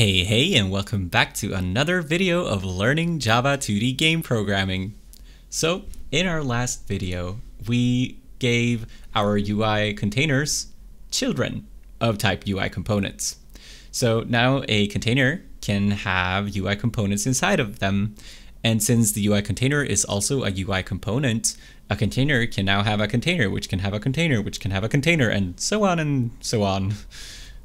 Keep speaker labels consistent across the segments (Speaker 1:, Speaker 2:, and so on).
Speaker 1: Hey hey and welcome back to another video of learning Java 2D game programming. So in our last video we gave our UI containers children of type UI components. So now a container can have UI components inside of them and since the UI container is also a UI component, a container can now have a container which can have a container which can have a container and so on and so on.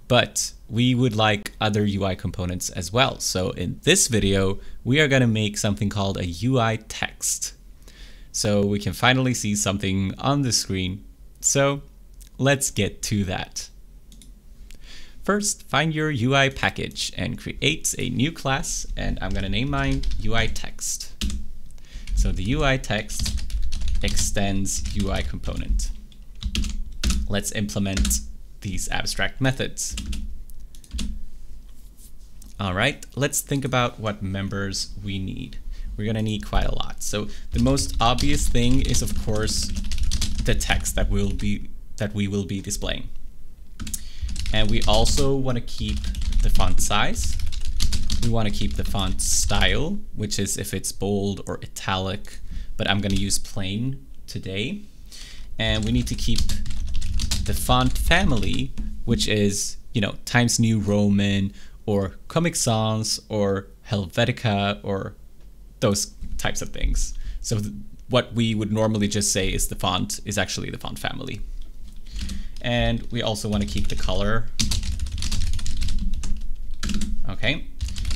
Speaker 1: But we would like other UI components as well. So in this video, we are going to make something called a UI text. So we can finally see something on the screen. So let's get to that. First, find your UI package and create a new class, and I'm going to name mine UI text. So the UI text extends UI component. Let's implement these abstract methods. All right, let's think about what members we need. We're gonna need quite a lot. So the most obvious thing is of course the text that will be that we will be displaying. And we also want to keep the font size. We want to keep the font style, which is if it's bold or italic, but I'm going to use plain today. And we need to keep the font family, which is, you know, Times New Roman or Comic Sans or Helvetica or those types of things. So what we would normally just say is the font is actually the font family. And we also want to keep the color. Okay.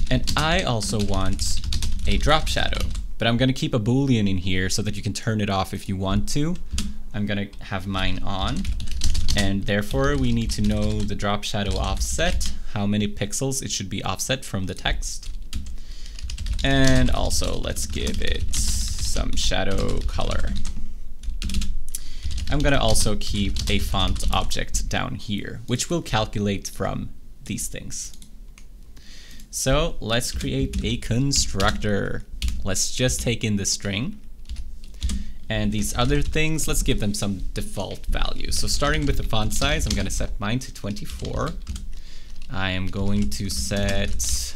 Speaker 1: And I also want a drop shadow, but I'm going to keep a boolean in here so that you can turn it off if you want to. I'm going to have mine on and therefore we need to know the drop shadow offset, how many pixels it should be offset from the text. And also let's give it some shadow color. I'm gonna also keep a font object down here, which will calculate from these things. So let's create a constructor. Let's just take in the string and these other things, let's give them some default values. So starting with the font size, I'm gonna set mine to 24. I am going to set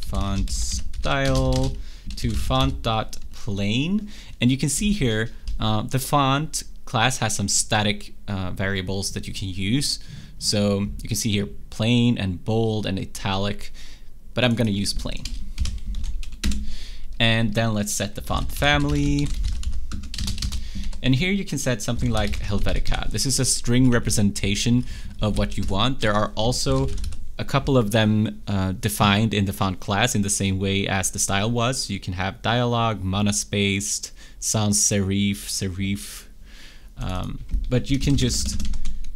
Speaker 1: font style to font.plain. And you can see here, uh, the font class has some static uh, variables that you can use. So you can see here plain and bold and italic, but I'm gonna use plain. And then let's set the font family. And here you can set something like Helvetica. This is a string representation of what you want. There are also a couple of them uh, defined in the font class in the same way as the style was. You can have dialog, monospaced, sans serif, serif. Um, but you can just,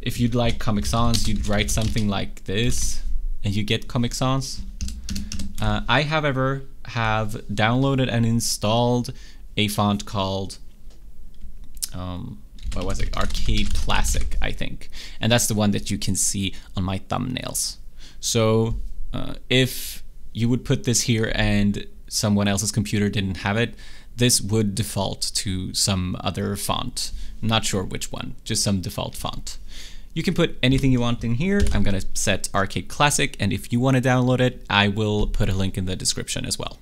Speaker 1: if you'd like Comic Sans, you'd write something like this and you get Comic Sans. Uh, I, however, have downloaded and installed a font called um, what was it? Arcade Classic, I think. And that's the one that you can see on my thumbnails. So uh, if you would put this here and someone else's computer didn't have it, this would default to some other font. I'm not sure which one, just some default font. You can put anything you want in here. I'm gonna set Arcade Classic, and if you wanna download it, I will put a link in the description as well.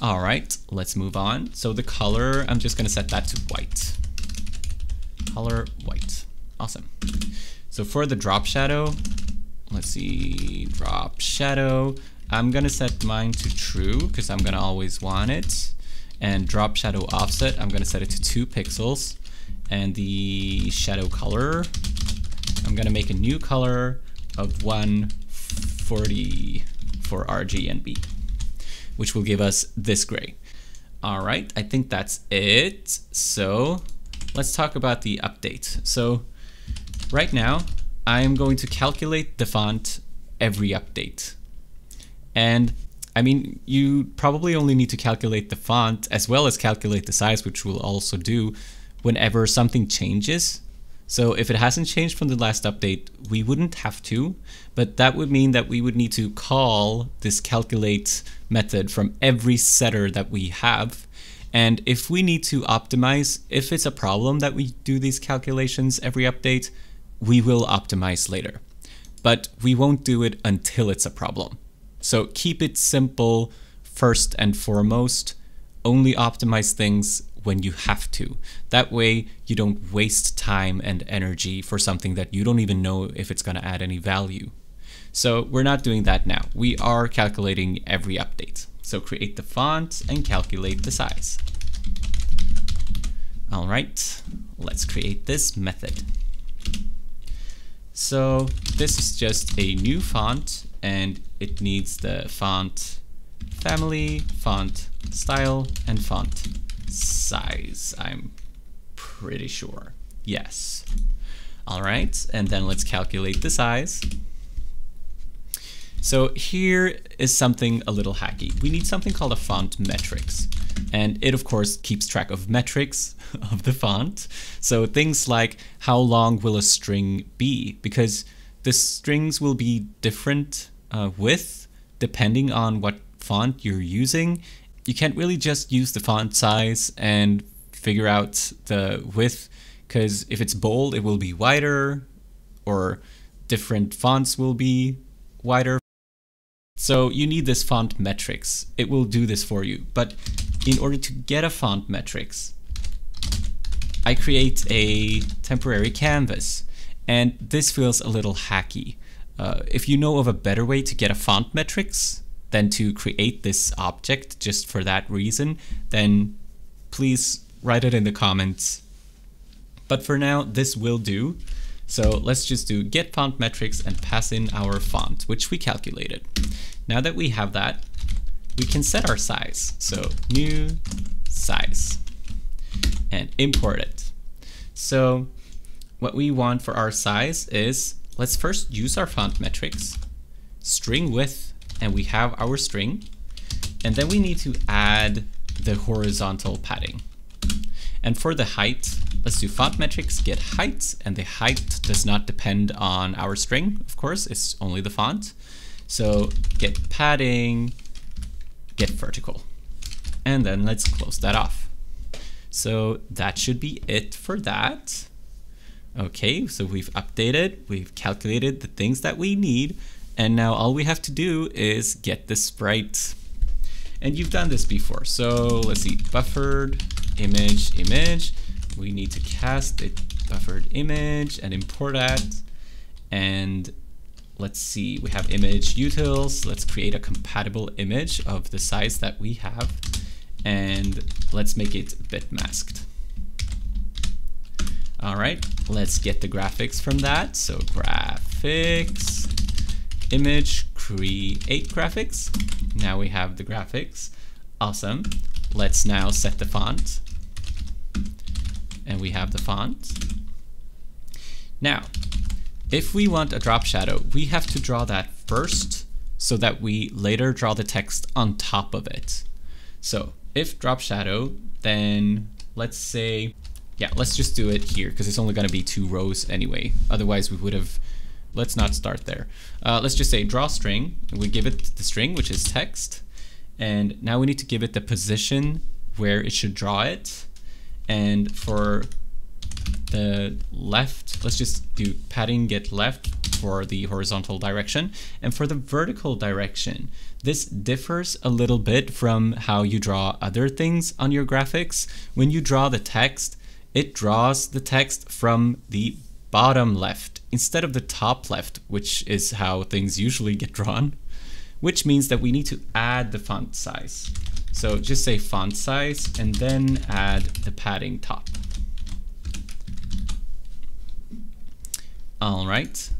Speaker 1: All right, let's move on. So the color, I'm just gonna set that to white color white. Awesome. So for the drop shadow, let's see, drop shadow. I'm gonna set mine to true because I'm gonna always want it. And drop shadow offset, I'm gonna set it to two pixels. And the shadow color, I'm gonna make a new color of 140 for RG and B, which will give us this gray. All right, I think that's it. So let's talk about the update. So right now, I'm going to calculate the font every update. And I mean, you probably only need to calculate the font as well as calculate the size, which we'll also do whenever something changes. So if it hasn't changed from the last update, we wouldn't have to, but that would mean that we would need to call this calculate method from every setter that we have and if we need to optimize, if it's a problem that we do these calculations every update, we will optimize later. But we won't do it until it's a problem. So keep it simple first and foremost. Only optimize things when you have to. That way, you don't waste time and energy for something that you don't even know if it's going to add any value. So we're not doing that now. We are calculating every update. So create the font and calculate the size. All right, let's create this method. So this is just a new font and it needs the font family, font style, and font size. I'm pretty sure. Yes. All right, and then let's calculate the size. So here is something a little hacky. We need something called a font metrics. And it of course keeps track of metrics of the font. So things like how long will a string be? Because the strings will be different uh, width depending on what font you're using. You can't really just use the font size and figure out the width because if it's bold it will be wider or different fonts will be wider so you need this font metrics. It will do this for you. But in order to get a font metrics, I create a temporary canvas. And this feels a little hacky. Uh, if you know of a better way to get a font metrics than to create this object just for that reason, then please write it in the comments. But for now, this will do. So let's just do get font metrics and pass in our font, which we calculated. Now that we have that, we can set our size. So new size and import it. So what we want for our size is, let's first use our font metrics, string width, and we have our string. And then we need to add the horizontal padding. And for the height, let's do font metrics, get height, and the height does not depend on our string, of course, it's only the font. So get padding, get vertical. And then let's close that off. So that should be it for that. Okay, so we've updated, we've calculated the things that we need, and now all we have to do is get the sprite. And you've done this before. So let's see, buffered image, image. We need to cast a buffered image and import that. And let's see, we have image utils. Let's create a compatible image of the size that we have. And let's make it bit masked. All right, let's get the graphics from that. So graphics, image, create graphics. Now we have the graphics. Awesome. Let's now set the font and we have the font. Now, if we want a drop shadow, we have to draw that first so that we later draw the text on top of it. So if drop shadow, then let's say, yeah, let's just do it here because it's only going to be two rows anyway. Otherwise we would have, let's not start there. Uh, let's just say draw string. We give it the string, which is text. And now we need to give it the position where it should draw it. And for the left, let's just do padding get left for the horizontal direction. And for the vertical direction, this differs a little bit from how you draw other things on your graphics. When you draw the text, it draws the text from the bottom left instead of the top left, which is how things usually get drawn, which means that we need to add the font size. So just say font size and then add the padding top. All right.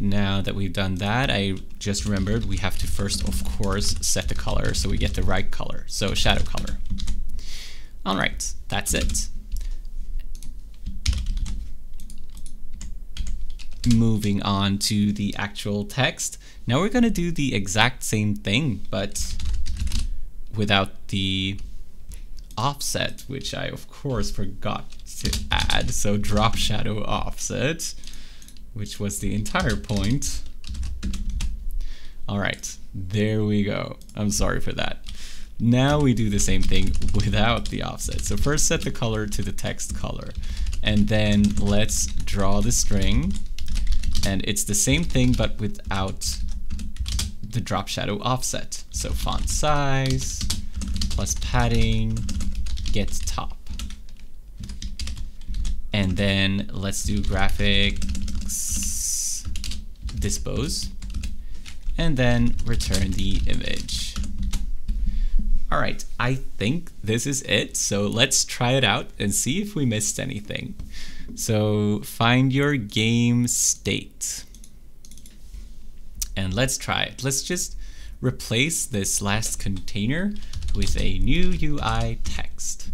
Speaker 1: Now that we've done that, I just remembered we have to first, of course, set the color so we get the right color. So shadow color. All right, that's it. Moving on to the actual text. Now we're gonna do the exact same thing, but without the offset, which I of course forgot to add. So drop shadow offset, which was the entire point. All right, there we go. I'm sorry for that. Now we do the same thing without the offset. So first set the color to the text color and then let's draw the string and it's the same thing but without the drop shadow offset. So font size plus padding get top. And then let's do graphics dispose and then return the image. All right, I think this is it. So let's try it out and see if we missed anything. So find your game state. And let's try it. Let's just replace this last container with a new UI text.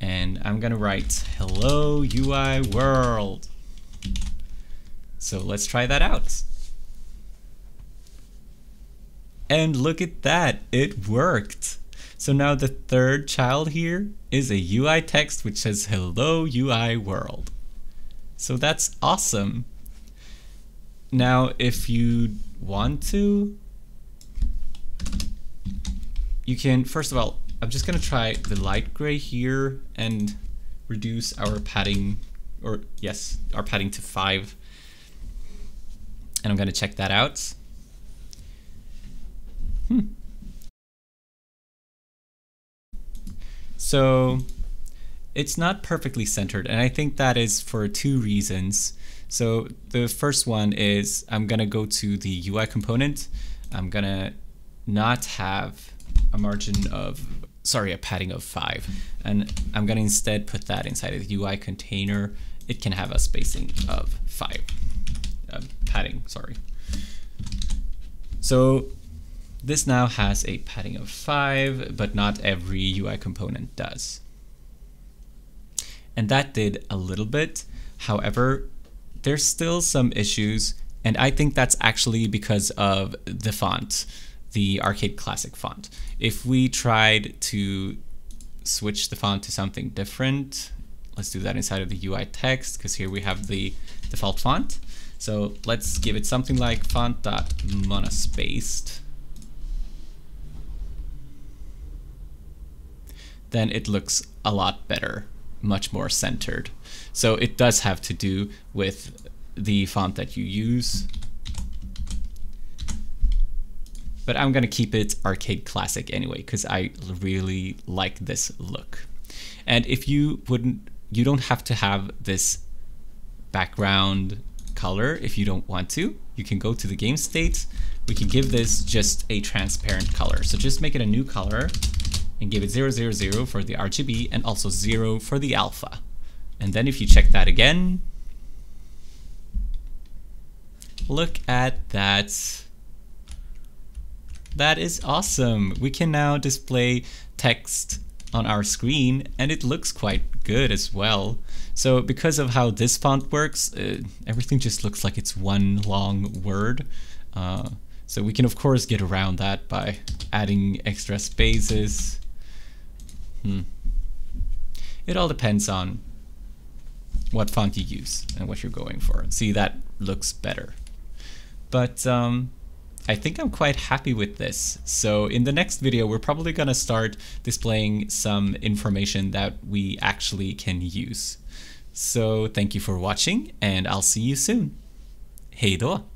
Speaker 1: And I'm gonna write hello UI world. So let's try that out. And look at that, it worked. So now the third child here is a UI text which says hello UI world. So that's awesome. Now if you want to, you can, first of all, I'm just gonna try the light gray here and reduce our padding, or yes, our padding to five. And I'm gonna check that out. Hmm. So it's not perfectly centered, and I think that is for two reasons. So the first one is I'm gonna go to the UI component. I'm gonna not have a margin of, sorry, a padding of five. And I'm gonna instead put that inside of the UI container. It can have a spacing of five, uh, padding, sorry. So this now has a padding of 5, but not every UI component does. And that did a little bit. However, there's still some issues, and I think that's actually because of the font, the Arcade Classic font. If we tried to switch the font to something different, let's do that inside of the UI text, because here we have the default font. So let's give it something like font.monospaced. then it looks a lot better, much more centered. So it does have to do with the font that you use. But I'm gonna keep it Arcade Classic anyway, because I really like this look. And if you wouldn't, you don't have to have this background color if you don't want to. You can go to the game state. We can give this just a transparent color. So just make it a new color and give it 000 for the RGB and also 0 for the alpha. And then if you check that again, look at that. That is awesome. We can now display text on our screen and it looks quite good as well. So because of how this font works, uh, everything just looks like it's one long word. Uh, so we can of course get around that by adding extra spaces Hmm. It all depends on what font you use and what you're going for. See, that looks better. But um, I think I'm quite happy with this. So in the next video, we're probably going to start displaying some information that we actually can use. So thank you for watching and I'll see you soon. Hej då!